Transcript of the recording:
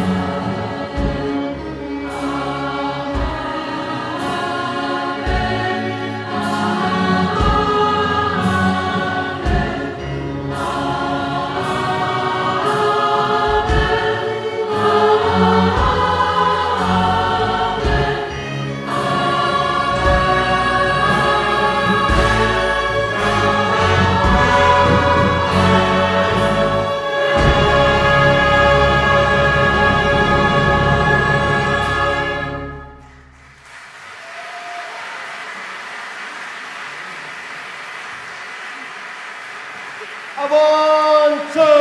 Yeah. Avante!